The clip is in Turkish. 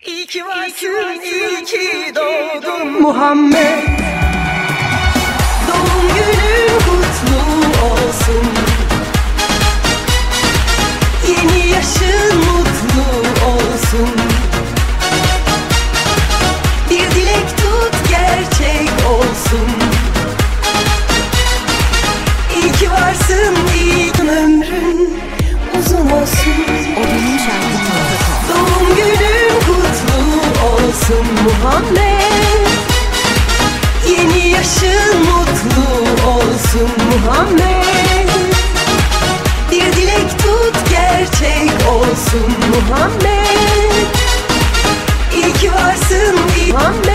İyi ki varsın, iyi ki doğdun. Muhammed Muhammed Yeni yaşın mutlu olsun Muhammed. Bir dilek tut gerçek olsun Muhammed. İyi ki varsın Muhammed.